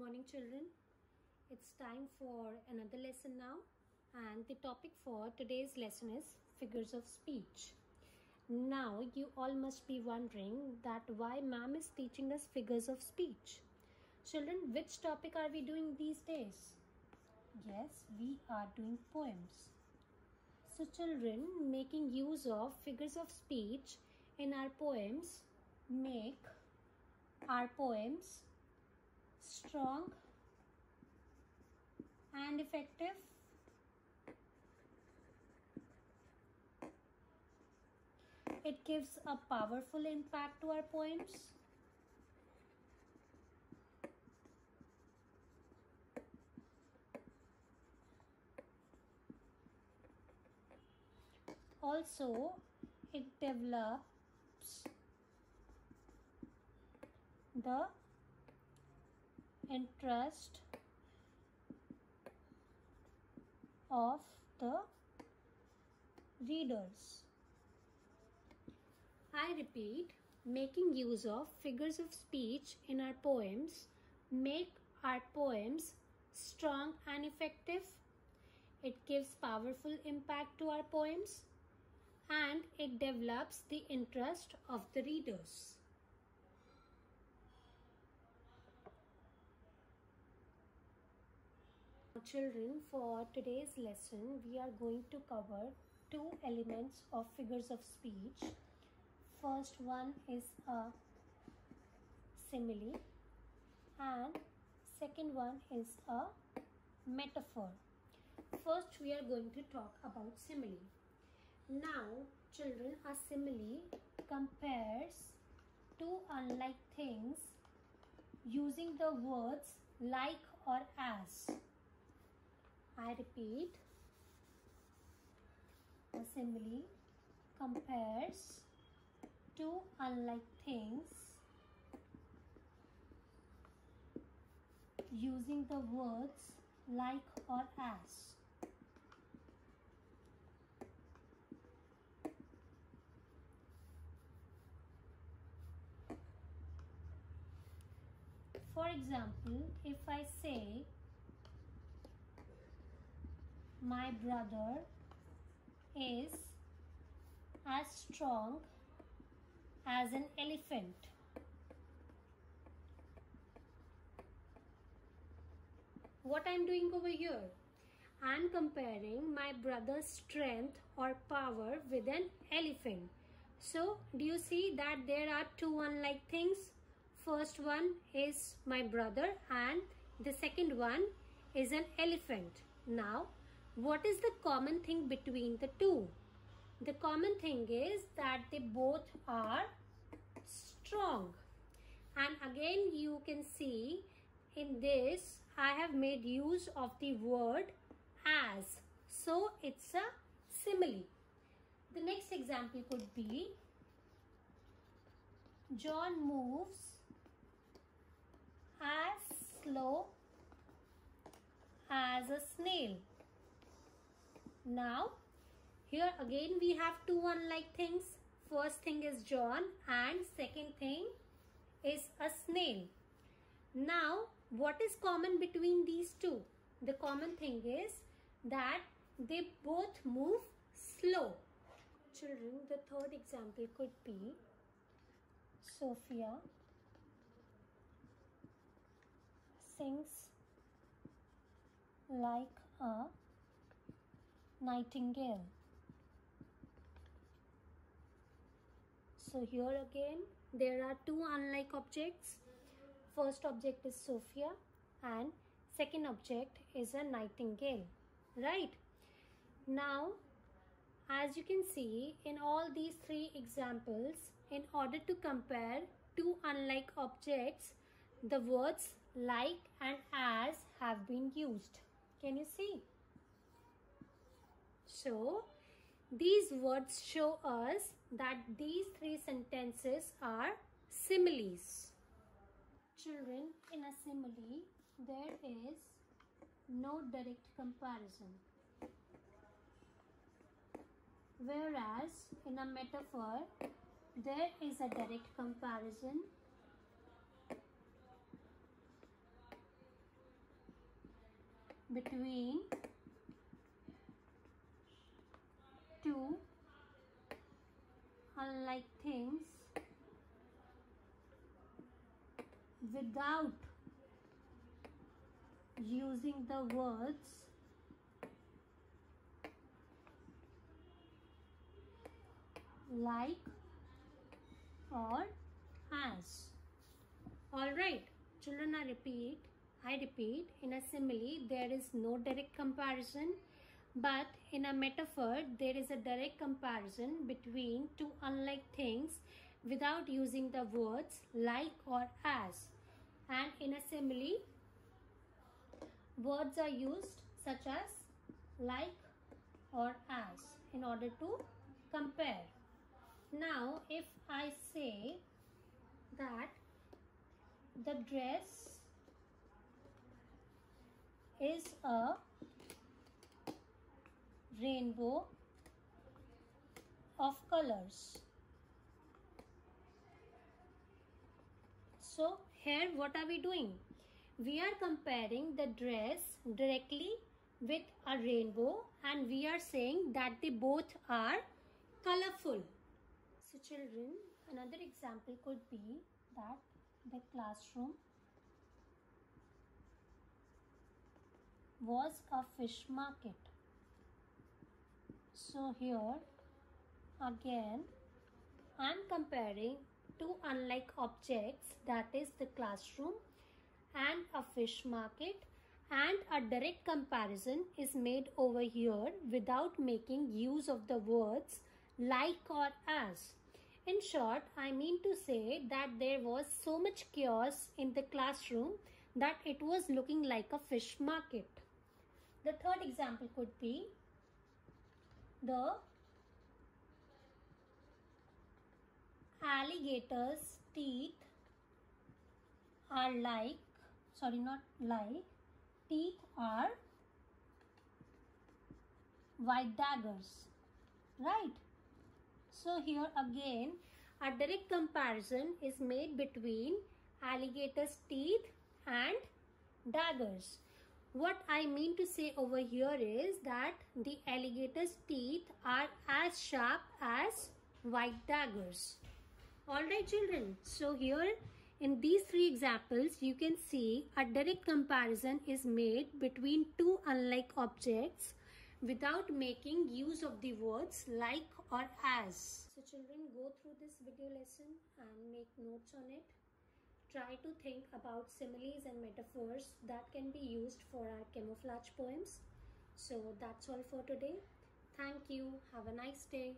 morning children. It's time for another lesson now. And the topic for today's lesson is figures of speech. Now you all must be wondering that why ma'am is teaching us figures of speech. Children which topic are we doing these days? Yes we are doing poems. So children making use of figures of speech in our poems make our poems strong and effective. It gives a powerful impact to our poems. Also it develops the interest of the readers. I repeat, making use of figures of speech in our poems make our poems strong and effective. It gives powerful impact to our poems and it develops the interest of the readers. Children, for today's lesson, we are going to cover two elements of figures of speech. First one is a simile and second one is a metaphor. First, we are going to talk about simile. Now, children, a simile compares two unlike things using the words like or as. I repeat, a simile compares two unlike things using the words like or as. For example, if I say my brother is as strong as an elephant. What I'm doing over here? I'm comparing my brother's strength or power with an elephant. So, do you see that there are two unlike things? First one is my brother and the second one is an elephant. Now, what is the common thing between the two? The common thing is that they both are strong. And again you can see in this I have made use of the word as. So it's a simile. The next example could be John moves as slow as a snail. Now, here again we have two unlike things. First thing is John and second thing is a snail. Now, what is common between these two? The common thing is that they both move slow. Children, the third example could be Sophia sings like a nightingale. So here again there are two unlike objects. First object is Sophia and second object is a nightingale. Right? Now as you can see in all these three examples in order to compare two unlike objects the words like and as have been used. Can you see? So, these words show us that these three sentences are similes. Children, in a simile, there is no direct comparison. Whereas, in a metaphor, there is a direct comparison between unlike things without using the words like or as. All right children i repeat i repeat in a simile there is no direct comparison but in a metaphor there is a direct comparison between two unlike things without using the words like or as and in a simile words are used such as like or as in order to compare. Now if I say that the dress is a rainbow of colors. So here what are we doing? we are comparing the dress directly with a rainbow and we are saying that they both are colorful. So children, another example could be that the classroom was a fish market. So here again I am comparing two unlike objects that is the classroom and a fish market and a direct comparison is made over here without making use of the words like or as. In short, I mean to say that there was so much chaos in the classroom that it was looking like a fish market. The third example could be the alligator's teeth are like sorry not like teeth are white daggers right? So here again a direct comparison is made between alligator's teeth and daggers what I mean to say over here is that the alligator's teeth are as sharp as white daggers. Alright children, so here in these three examples, you can see a direct comparison is made between two unlike objects without making use of the words like or as. So children go through this video lesson and make notes on it. Try to think about similes and metaphors that can be used for our camouflage poems. So that's all for today. Thank you. Have a nice day.